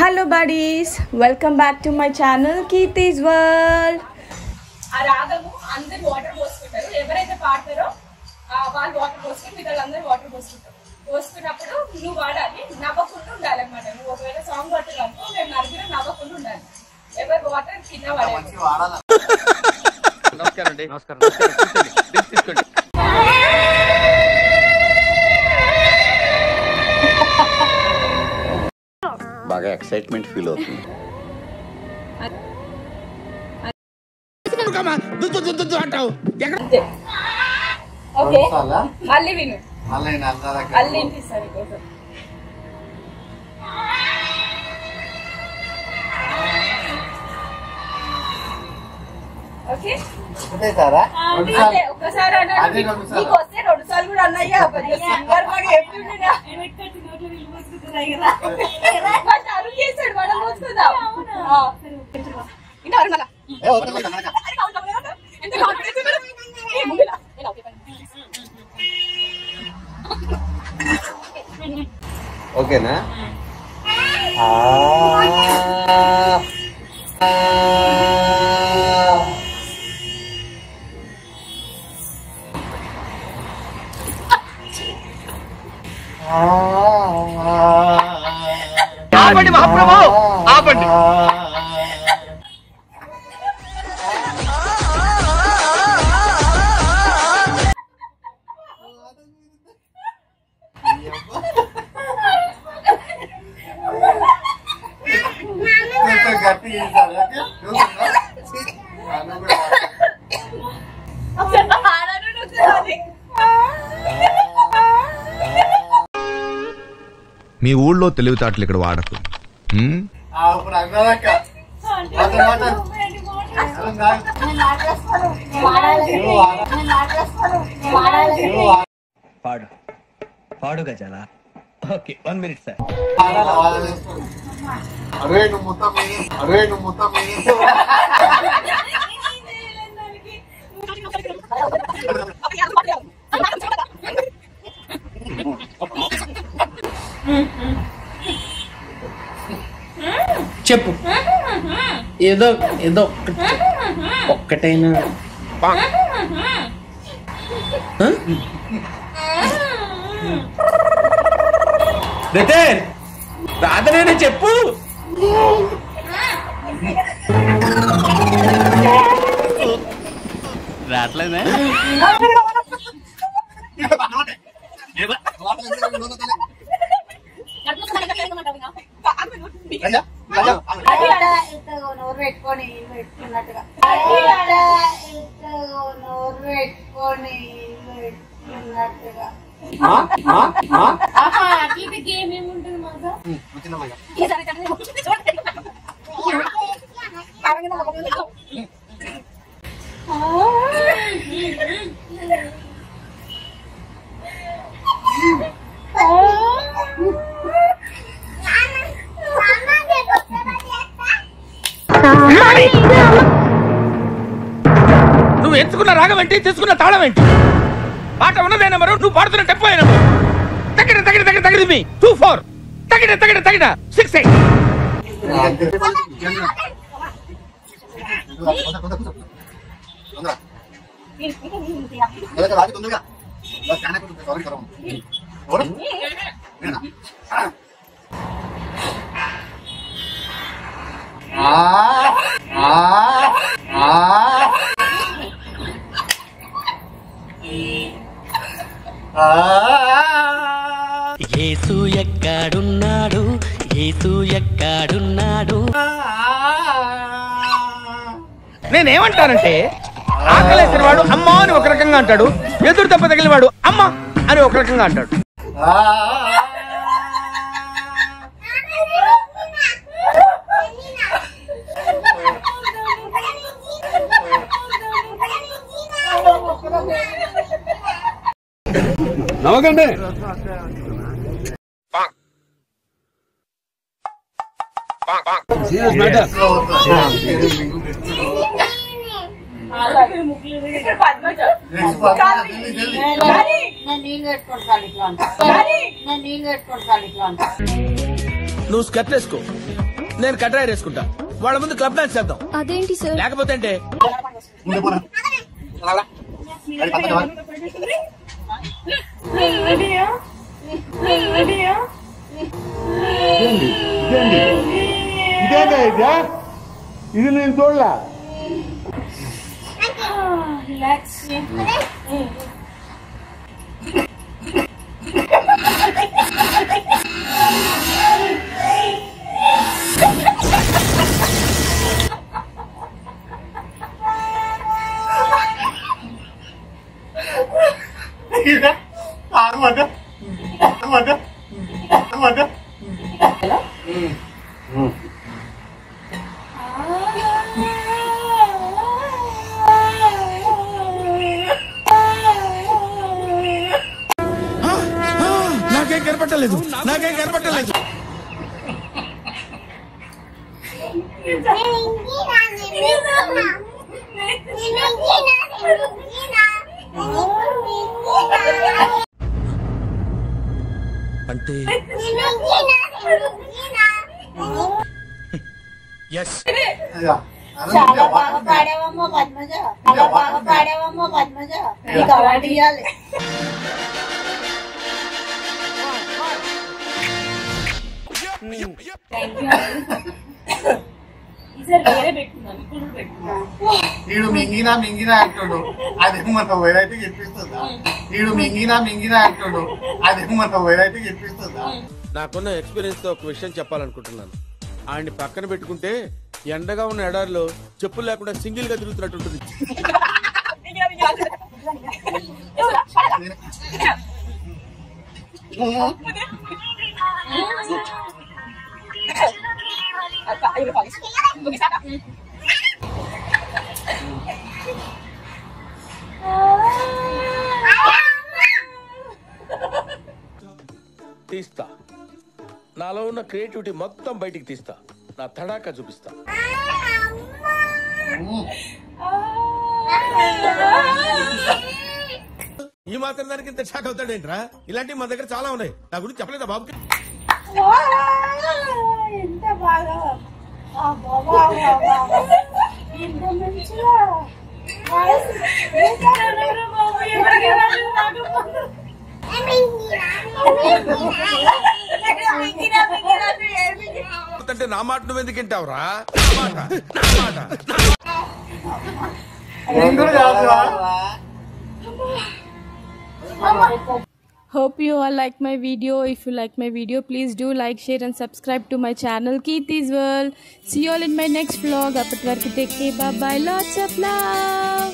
Hello buddies welcome back to my channel Keerthi's world ఆ రాగము అందరు వాటర్ పోసుకుంటారు. ఎవరైతే పాడతారో ఆ వాళ్ళు వాటర్ పోసుకుని మిగతా అందరూ వాటర్ పోసుకుంటారు. పోసుకున్నప్పుడు నువ్వు వాడాలి నవ్వకుండా ఉండాలి అనమాట నువ్వు ఒకవేళ సాంగ్ వాటర్ అనుకో మేము నలుగురు నవ్వకుండా ఉండాలి. ఎవరు వాటర్ కింద పడేది నమస్కారం అండి. నమస్కారం. ఎక్సైట్మెంట్ ఫీల్ అవుతుంది. మళ్ళీ విను. వినిపిస్తాను రెండు సార్లు. కూడా అన్నయ్యా పెద్ద సింగర్ లాగా చెప్తుండేనా వాడు అరుణ్ చేశాడు మనం మోసుకుందాం ఆ. ఇంకా అరుణ్ మళ్ళా. అరే కాదు, కాదు, కాదు. ఎంత confidence ఉన్నాడు? ఆపండి మహాప్రభు! ఆపండి! మీ ఊళ్ళో తెలివితేటలు ఇక్కడ వాడకు? పాడు. పాడు గజాల. Okay one minute sir. అరే నువ్వు మొత్తం అరే నువ్వు మొత్తం చెప్పు. ఏదో ఏదో ఒక్కటి ఒక్కటైనా? నితిన్ రాధనేనే చెప్పు. రావట్లేదా? నోరు పెట్టుకొని ఇల్లు పెట్టుకున్నట్టుగా అడిగాడ ఇంతగా నోరు పెట్టుకొని ఇల్లు పెట్టుకున్నట్టుగా ఆహా, అట్లా ఇది గేమ్ ఏముంటుంది మాకు నువ్వు ఎంచుకున్న రాగం ఏంటి? తీసుకున్న తాళం ఏంటి? పాట ఉన్నదే నెంబరు నువ్వు పాడుతున్న టెంపో నెంబరు? తగిన తగిన తగిన తగిన మీ. టూ ఫోర్ తగిన తగిన తగిన. సిక్స్ ఎయిట్ యేసు ఎక్కడున్నాడు? యేసు ఎక్కడున్నాడు? నేనేమంటానంటే ఆకలేసిన వాడు అమ్మ అని ఒక రకంగా అంటాడు ఎదురు దెబ్బ తగిలిన వాడు అమ్మ అని ఒక రకంగా అంటాడు నవ్వకండి సీరియస్ మ్యాటర్ ఇక్కడ పద్మజ. నేను నీళ్ళు పెట్టుకుంటాను ఇట్లా అంట నేను నీళ్ళు అంట నువ్వు స్కర్ట్ వేసుకో. నేను కట్రాయర్ వేసుకుంటా. వాళ్ళ ముందు క్లబ్ డాన్స్ చేద్దాం. అదేంటి సార్? లేకపోతే అంటే ಇದೇಗ ಇದೆಯಾ ಇದು ನೀನು ತೋಳ್ಲ ఇది నేను చూడలే ఆగమంట ఆగమంట ఆగమంట నాకేం కనపట్టలేదు నాకేం కనపట్టలేదు అంటే ఎస్ చాలా బాగా పాడావమ్మా పద్మజ చాలా బాగా పాడావమ్మా పద్మజ నీకు అవార్డు ఇవ్వాలి ఈసారి వేరే పెట్టుకుందాం ఇప్పుడు పెట్టుకుందాం వీడు మింగినా మింగినా అంటాడు. అది మన వెరైటీ చెప్పిస్తుందా? వీడు మింగినా మింగినా అంటాడు. అది మన వెరైటీ చెప్పిస్తుందా? నాకున్న ఎక్స్పీరియన్స్తో ఒక విషయం చెప్పాలనుకుంటున్నాను. ఆయన్ని పక్కన పెట్టుకుంటే ఎండగా ఉన్న ఎడారిలో చెప్పులు లేకుండా సింగిల్గా తిరుగుతున్నట్టుంటుంది తీస్తా నాలో ఉన్న క్రియేటివిటీ మొత్తం బయటికి తీస్తా. నా తడాకా చూపిస్తా. ఈ మాత్రం దానికి ఇంత షాక్ అవుతాడేంట్రా? ఇలాంటివి మా దగ్గర చాలా ఉన్నాయి. నా గురించి చెప్పలేదా బాబుకి? ఎంత అంటే నా మాట నువ్వు ఎందుకు వింటావురా నా మాట నా మాట నేను కూడా కాదురా Hope you all like my video. If you like my video, please do like, share, and subscribe to my channel, Keerti's World. See you all in my next vlog. Up at work, take care. Bye bye. Lots of love.